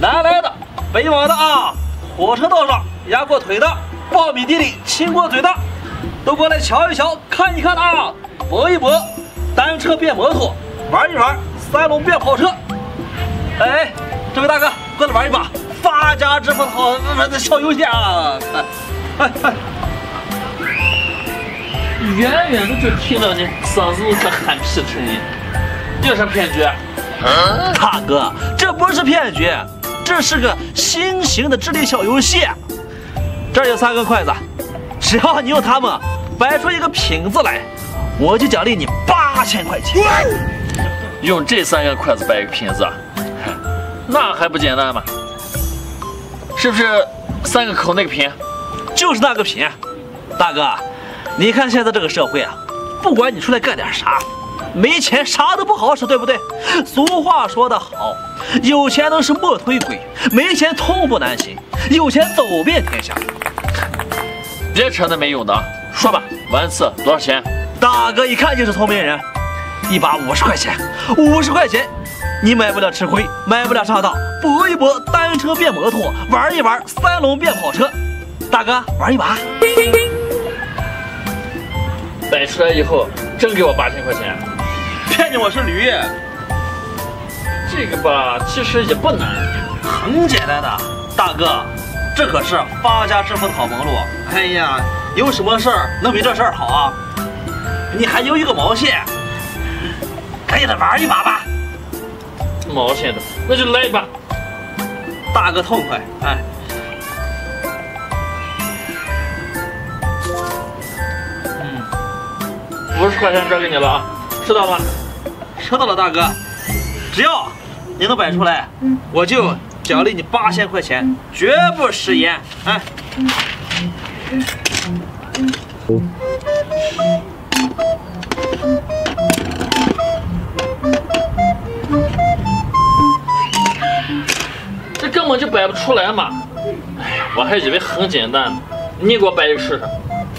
南来的、北往的啊，火车道上压过腿的，苞米地里亲过嘴的，都过来瞧一瞧、看一看啊，搏一搏，单车变摩托，玩一玩，三轮变跑车。哎，这位大哥，过来玩一把发家致富的好这小游戏啊！哎哎，远远的就听到你嗓子里在喊屁的声音，这是骗局？大哥，这不是骗局，这是个新型的智力小游戏。这儿有三根筷子，只要你用它们摆出一个品字来，我就奖励你八千块钱。用这三个筷子摆一个品字，那还不简单吗？是不是三个口那个品？就是那个品。大哥，你看现在这个社会啊，不管你出来干点啥，没钱啥都不好使，对不对？俗话说得好，有钱能使磨推鬼，没钱寸步难行，有钱走遍天下。别扯那没用的，说吧，玩次多少钱？大哥一看就是聪明人，一把五十块钱，五十块钱，你买不了吃亏，买不了上当，搏一搏，单车变摩托，玩一玩，三轮变跑车。大哥，玩一把。摆出来以后，真给我八千块钱？骗你我是驴？这个吧，其实也不难，很简单的。大哥，这可是发家致富的好门路。哎呀，有什么事儿能比这事儿好啊？你还犹豫个毛线？赶紧的玩一把吧。毛线的，那就来一把。大哥痛快，哎。五十块钱转给你了啊，知道了吗？收到了，大哥。只要你能摆出来，我就奖励你八千块钱，绝不食言。哎。这根本就摆不出来嘛！哎呀，我还以为很简单呢。你给我摆一个试试。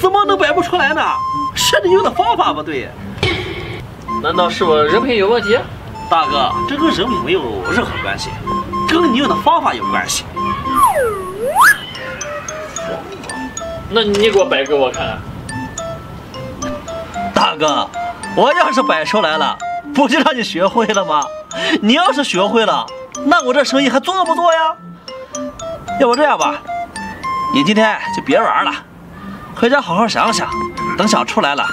怎么能摆不出来呢？是你用的方法不对，难道是我人品有问题？大哥，这跟人品没有任何关系，跟你用的方法有关系。那你给我摆给我看看。大哥，我要是摆出来了，不就让你学会了吗？你要是学会了，那我这生意还做不做呀？要不这样吧，你今天就别玩了。回家好好想想，等想出来了，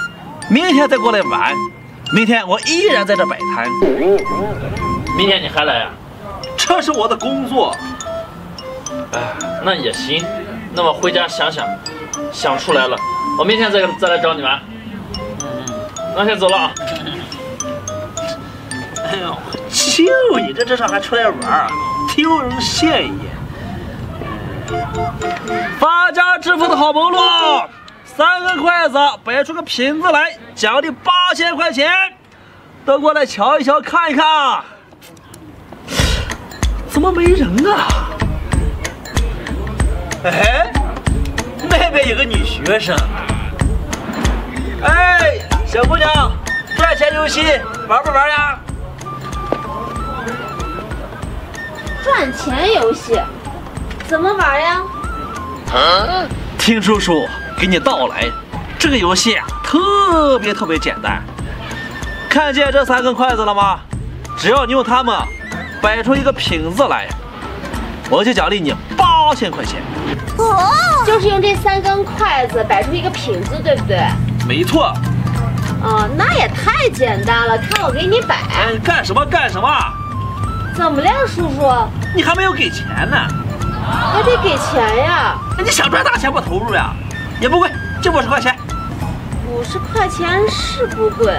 明天再过来玩。明天我依然在这摆摊。明天你还来啊？这是我的工作。哎，那也行。那我回家想想，想出来了，我明天再再来找你玩。那先走了啊。哎呦，就你这智商还出来玩，丢人现眼。发家致富的好门路，三个筷子摆出个瓶子来，奖励八千块钱，都过来瞧一瞧，看一看啊！怎么没人啊？哎，那边有个女学生。哎，小姑娘，赚钱游戏玩不玩呀？赚钱游戏。怎么玩呀？听叔叔给你道来，这个游戏啊特别特别简单。看见这三根筷子了吗？只要你用它们摆出一个品字来，我就奖励你八千块钱。哦，就是用这三根筷子摆出一个品字，对不对？没错。哦，那也太简单了，看我给你摆。干什么干什么？怎么了，叔叔？你还没有给钱呢。还得给钱呀！那你想赚大钱不投入呀？也不贵，就五十块钱。五十块钱是不贵，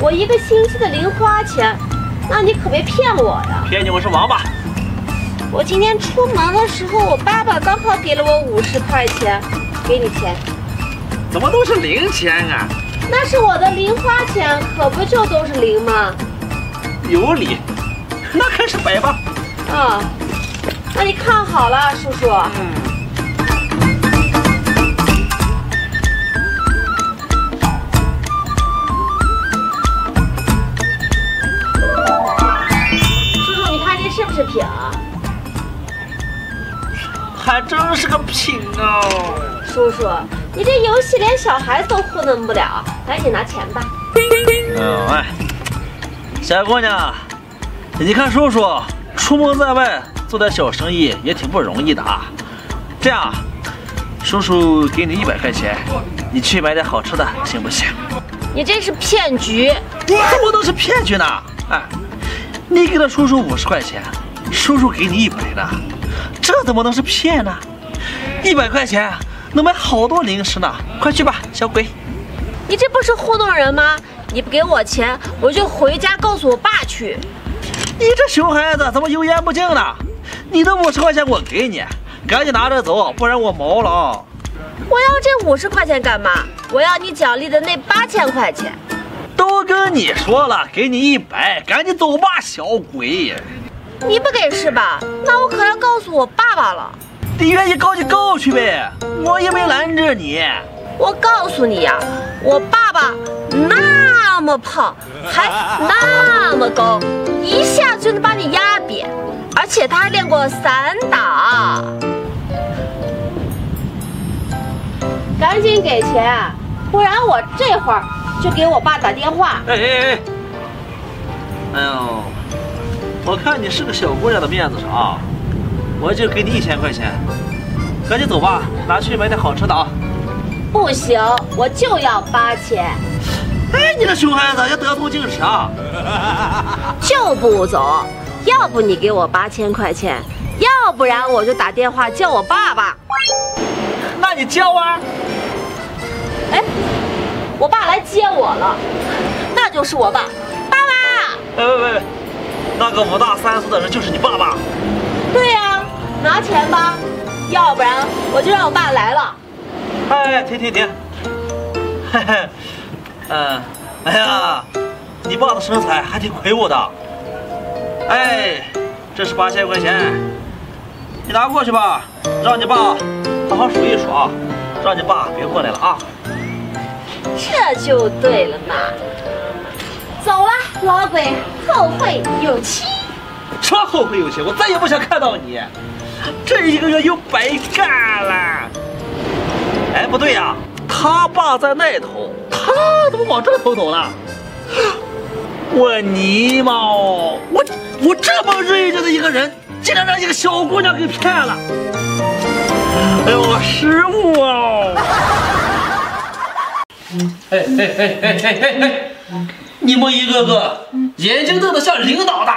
我一个星期的零花钱，那你可别骗我呀！骗你我是王八。我今天出门的时候，我爸爸刚好给了我五十块钱，给你钱。怎么都是零钱啊？那是我的零花钱，可不就都是零吗？有理，那开始摆吧。啊。那你看好了，叔叔。嗯。叔叔，你看这是不是平？还真是个品啊！叔叔，你这游戏连小孩子都糊弄不了，赶紧拿钱吧。嗯，哎，小姑娘，你看叔叔出门在外做点小生意也挺不容易的啊。这样，叔叔给你一百块钱，你去买点好吃的，行不行？你这是骗局！怎么能是骗局呢？哎，你给了叔叔五十块钱，叔叔给你一百呢，这怎么能是骗呢？一百块钱能买好多零食呢，快去吧，小鬼！你这不是糊弄人吗？你不给我钱，我就回家告诉我爸去。你这熊孩子怎么油盐不进呢？你的五十块钱我给你，赶紧拿着走，不然我毛了啊！我要这五十块钱干嘛？我要你奖励的那八千块钱。都跟你说了，给你一百，赶紧走吧，小鬼！你不给是吧？那我可要告诉我爸爸了。你愿意告就告去呗，我也没拦着你。我告诉你呀，我爸爸那么胖，还那么高，一下子就能把你压扁，而且他还练过散打。赶紧给钱，不然我这会儿就给我爸打电话。哎哎哎！哎呦，我看你是个小姑娘的面子上啊，我就给你一千块钱，赶紧走吧，拿去买点好吃的啊。不行，我就要八千。哎，你这熊孩子要得寸进尺啊！就不走，要不你给我八千块钱，要不然我就打电话叫我爸爸。那你叫啊！哎，我爸来接我了，那就是我爸，爸爸。喂喂喂，那个五大三粗的人就是你爸爸？对呀，拿钱吧，要不然我就让我爸来了。哎，停停停！嘿嘿，嗯，哎呀，你爸的身材还挺魁梧的。哎，这是八千块钱，你拿过去吧，让你爸好好数一数啊，让你爸别过来了啊。这就对了嘛。老鬼，后会有期。什么后会有期？我再也不想看到你，这一个月又白干了。哎，不对呀，他爸在那头，他怎么往这头走了？我尼玛！我我这么睿智的一个人，竟然让一个小姑娘给骗了！哎呦，我失误哦！哎哎哎哎哎哎哎！你们一个个眼睛瞪得像领导的，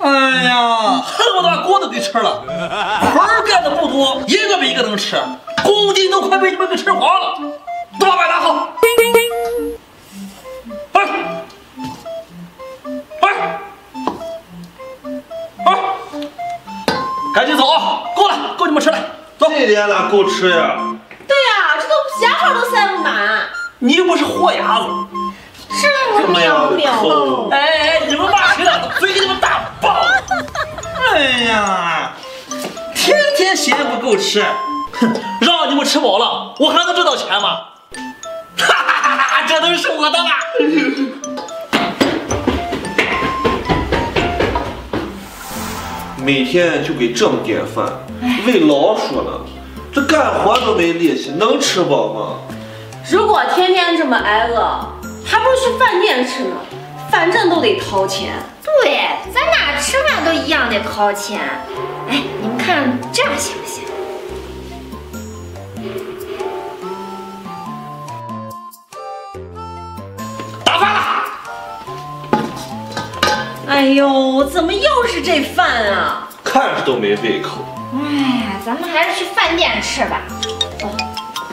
哎呀，恨不得把锅都给吃了。活儿干的不多，一个比一个能吃，公斤都快被你们给吃黄了。都把碗拿好。哎，哎，哎，赶紧走啊！够了，够你们吃了，走。这点哪够吃呀？对呀、这都牙号都塞不满。你又不是豁牙子。这么样喵哎哎，你们骂谁了？嘴给你们打爆！哎呀，天天嫌不够吃，哼，让你们吃饱了，我还能挣到钱吗？哈哈哈哈，这都是我的了。每天就给这么点饭，喂老鼠呢，这干活都没力气，能吃饱吗？如果天天这么挨饿，还不如去饭店吃呢，反正都得掏钱。对，咱哪吃饭都一样得掏钱。哎，你们看这样行不行？打饭了。哎呦，怎么又是这饭啊？看着都没胃口。哎，咱们还是去饭店吃吧。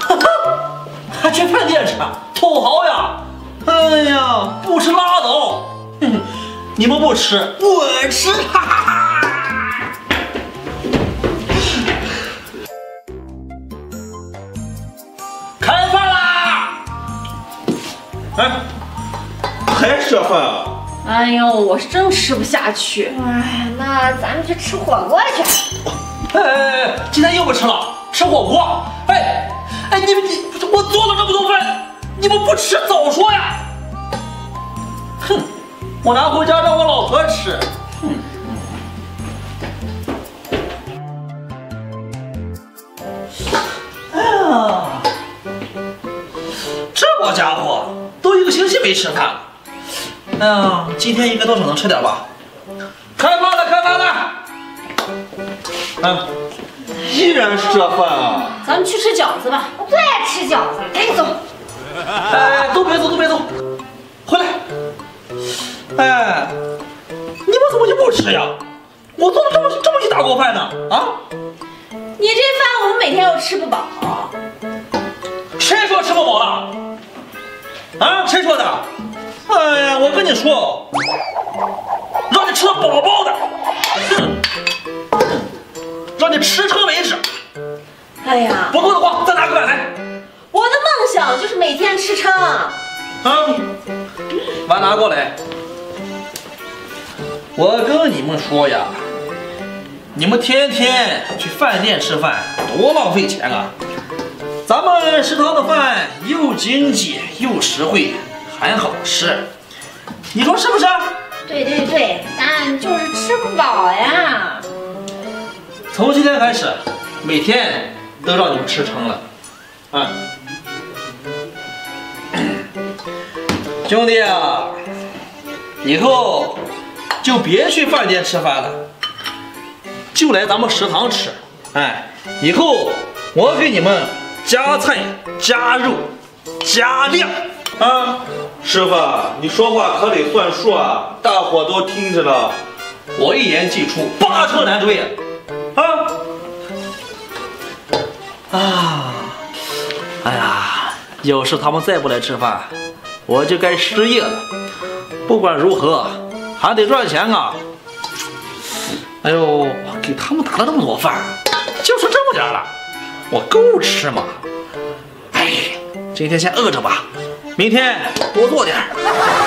还去饭店吃，土豪呀！哎呀，不吃拉倒。哼，你们不吃，我吃！哈哈哈。开饭啦！哎，还吃饭啊？哎呦，我是真吃不下去。哎，那咱们去吃火锅去。哎哎哎，今天又不吃了，吃火锅。哎哎，你们你我做了这么多饭，你们不吃早说呀。哼，我拿回家让我老婆吃。哼。这老家伙都一个星期没吃饭了。哎呀，今天应该多少能吃点吧？开饭了开饭了。哎，依然是这饭啊。咱们去吃饺子吧，我最爱吃饺子，赶紧走。哎，都别走，都别走，回来！哎，你们怎么就不吃呀？我做了这么这么一大锅饭呢！啊，你这饭我们每天又吃不饱。谁说吃不饱了？啊，谁说的？哎呀，我跟你说，让你吃的饱饱的，哼让你吃撑为止。哎呀，不够的话，再拿个碗来。就是每天吃撑。啊，碗拿过来。我跟你们说呀，你们天天去饭店吃饭，多浪费钱啊！咱们食堂的饭又经济又实惠，还好吃，你说是不是？对对对，但就是吃不饱呀。从今天开始，每天都让你们吃撑了。嗯，兄弟啊，以后就别去饭店吃饭了，就来咱们食堂吃。哎，以后我给你们加菜、加肉、加量啊！师傅，你说话可得算数啊，大伙都听着呢。我一言既出，八车难追啊！啊！哎呀，要是他们再不来吃饭，我就该失业了。不管如何，还得赚钱啊！哎呦，给他们打了那么多饭，就剩这么点了，我够吃吗？哎，今天先饿着吧，明天多做点儿。